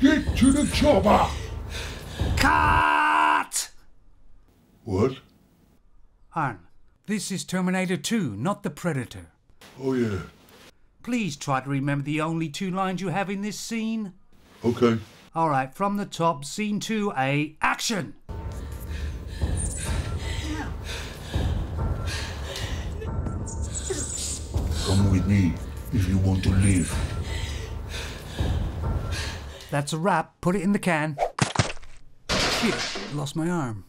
Get to the chopper! Cut! What? Arn, this is Terminator 2, not the Predator. Oh, yeah. Please try to remember the only two lines you have in this scene. Okay. Alright, from the top, scene 2A, action! Come with me if you want to live. That's a wrap. Put it in the can. Shit, lost my arm.